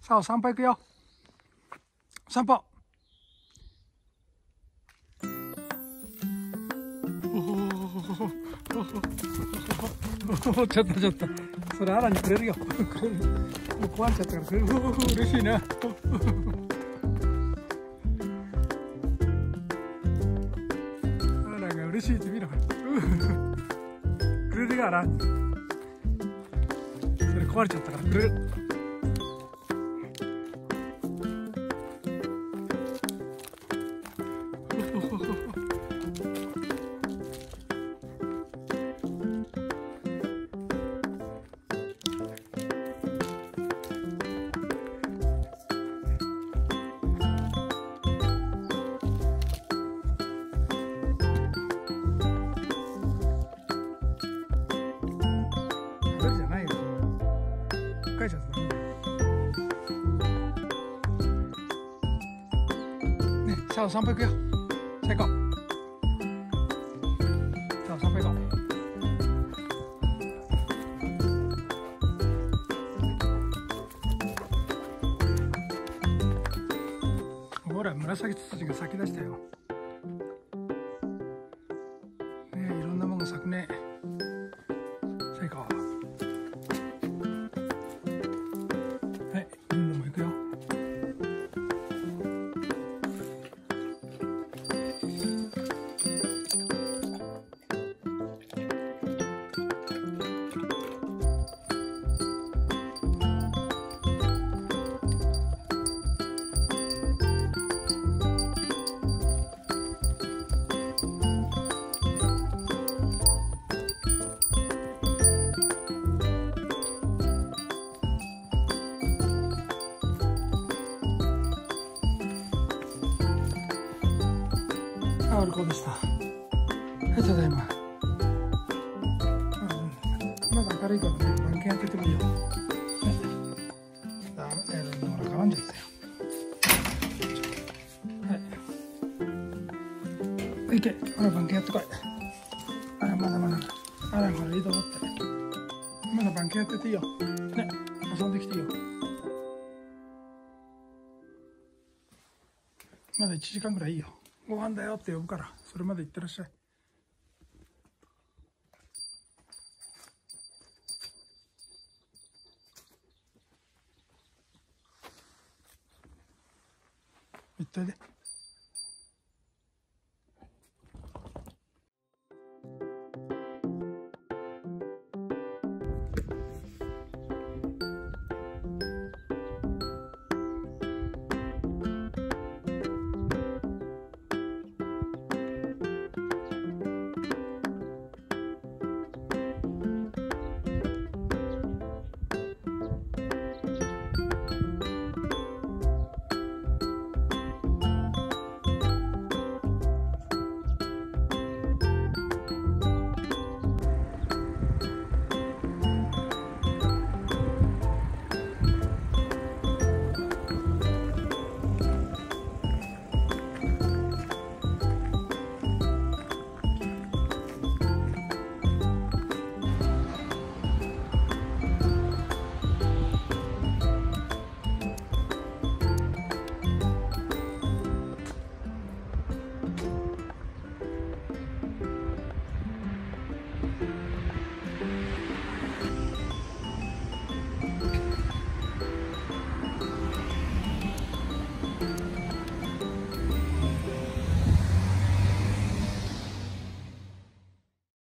さあ、お散歩行くよ。散歩。ちょっとちょっと。それ、あらにくれるよ。くれる。もう壊れちゃったからくれる。嬉しいな。あらが嬉しいって見ろ。くれるがな。それ壊れちゃったからくれる。書いちゃったね、さあお散歩行くよ。さあ行こう。さあお散歩行こう。ほら、紫ツツジが咲き出したよ。ねいろんなものが咲くね。お利口でした。はい、ただいま。うんまだ明るいからね、番犬開けてもいいよ。ね。あ、えー、ほら、絡んじゃったよ。はい。いけ、ほら、番犬やってこい。あら、まだまだ。あら、ほら、いいと思って。まだ番犬やってていいよ。ね。遊んできていいよ。まだ1時間ぐらいいいよ。ご飯だよって呼ぶから、それまで行ってらっしゃい。行っといで。